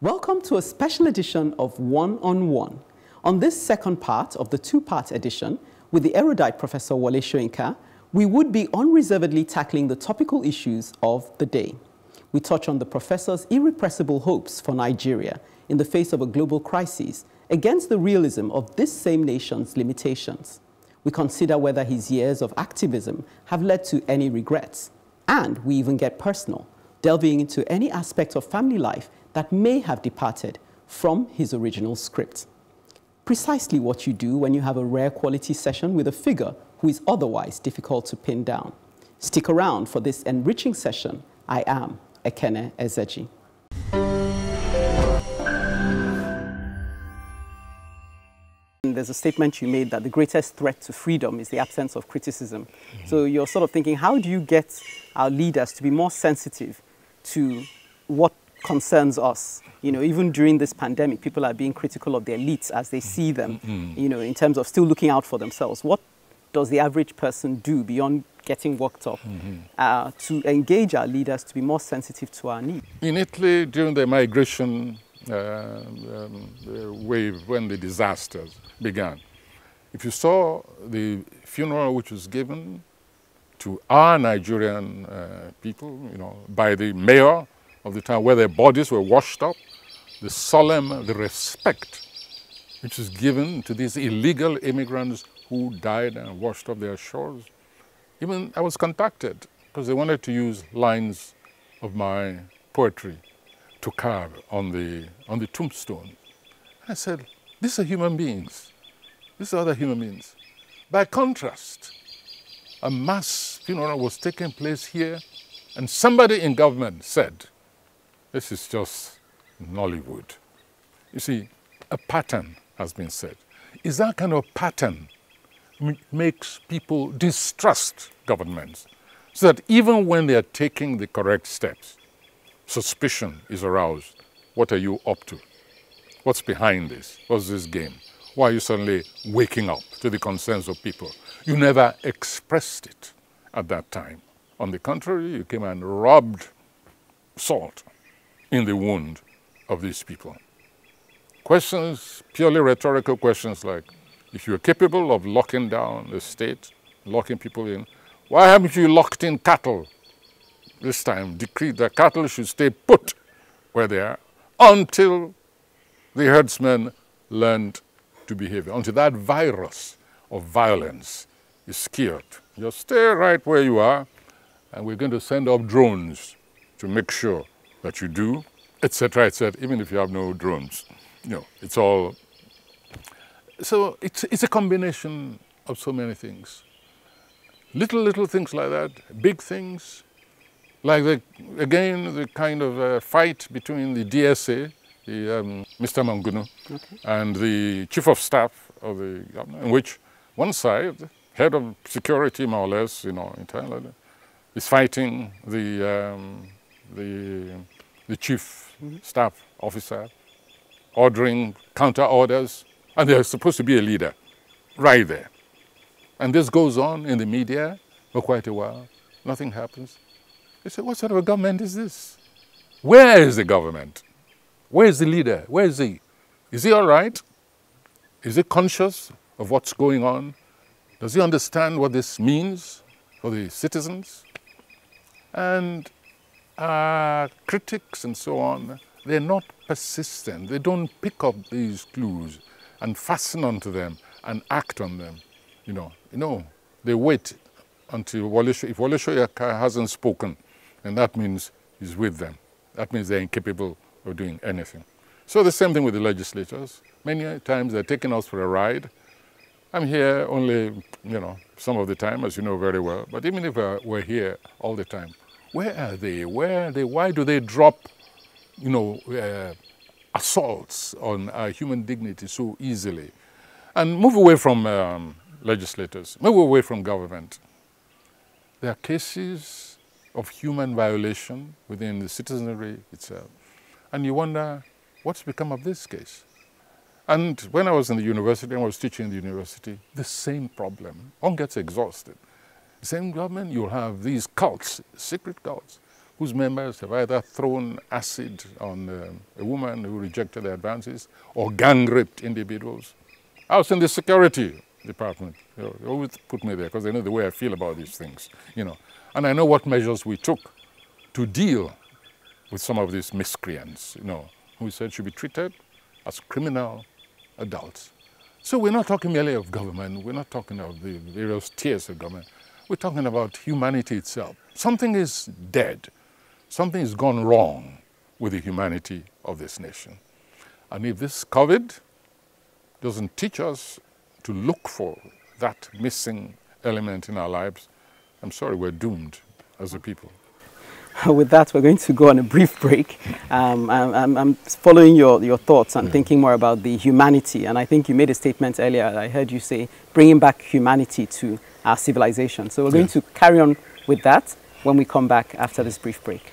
Welcome to a special edition of One on One. On this second part of the two part edition, with the erudite Professor Wole Soyinka, we would be unreservedly tackling the topical issues of the day. We touch on the professor's irrepressible hopes for Nigeria in the face of a global crisis against the realism of this same nation's limitations. We consider whether his years of activism have led to any regrets. And we even get personal, delving into any aspect of family life that may have departed from his original script. Precisely what you do when you have a rare quality session with a figure who is otherwise difficult to pin down. Stick around for this enriching session. I am Ekene Ezeji. There's a statement you made that the greatest threat to freedom is the absence of criticism. Mm -hmm. So you're sort of thinking, how do you get our leaders to be more sensitive to what concerns us. You know, even during this pandemic, people are being critical of the elites as they see them, mm -hmm. you know, in terms of still looking out for themselves. What does the average person do beyond getting worked up mm -hmm. uh, to engage our leaders to be more sensitive to our needs? In Italy, during the migration uh, um, wave, when the disasters began, if you saw the funeral which was given to our Nigerian uh, people, you know, by the mayor of the town where their bodies were washed up, the solemn, the respect which is given to these illegal immigrants who died and washed up their shores. Even I was contacted because they wanted to use lines of my poetry to carve on the, on the tombstone. I said, these are human beings. These are other human beings. By contrast, a mass funeral was taking place here and somebody in government said, this is just Nollywood. You see, a pattern has been set. Is that kind of pattern makes people distrust governments so that even when they are taking the correct steps, suspicion is aroused. What are you up to? What's behind this? What's this game? Why are you suddenly waking up to the concerns of people? You never expressed it at that time. On the contrary, you came and rubbed salt in the wound of these people. Questions, purely rhetorical questions like, if you're capable of locking down the state, locking people in, why haven't you locked in cattle? This time, decreed that cattle should stay put where they are until the herdsmen learned to behave, until that virus of violence is cured. Just stay right where you are, and we're going to send up drones to make sure that you do, etc., etc., even if you have no drones. You know, it's all... So it's, it's a combination of so many things. Little, little things like that, big things, like the, again, the kind of uh, fight between the NSA, the, um, Mr. Monguno, okay. and the chief of staff of the government, in which one side, head of security more or less, you know, in is fighting the, um, the the chief staff officer ordering counter orders, and they're supposed to be a leader right there. And this goes on in the media for quite a while. Nothing happens. They say, what sort of a government is this? Where is the government? Where is the leader? Where is he? Is he all right? Is he conscious of what's going on? Does he understand what this means for the citizens? And uh, critics and so on, they're not persistent. They don't pick up these clues and fasten onto them and act on them. You know, you know, they wait until Wole, if Wole Soyinka hasn't spoken, and that means he's with them. That means they're incapable of doing anything. So the same thing with the legislators. Many times they're taking us for a ride. I'm here only, you know, some of the time, as you know very well. But even if we're here all the time, where are they? Where are they? Why do they drop, you know, uh, assaults on our human dignity so easily? And move away from um, legislators, move away from government. There are cases of human violation within the citizenry itself. And you wonder, what's become of this case? And when I was in the university, I was teaching in the university, the same problem. One gets exhausted same government, you'll have these cults, secret cults, whose members have either thrown acid on um, a woman who rejected their advances or gang raped individuals. I was in the security department. You know, they always put me there because they know the way I feel about these things, you know. And I know what measures we took to deal with some of these miscreants, you know, who said should be treated as criminal adults. So we're not talking merely of government, we're not talking of the various tiers of government, we're talking about humanity itself. Something is dead, something has gone wrong with the humanity of this nation. And if this COVID doesn't teach us to look for that missing element in our lives, I'm sorry, we're doomed as a people. With that, we're going to go on a brief break. Um, I'm, I'm, following your, your thoughts and yeah. thinking more about the humanity. And I think you made a statement earlier. I heard you say bringing back humanity to our civilization. So we're going yeah. to carry on with that when we come back after this brief break.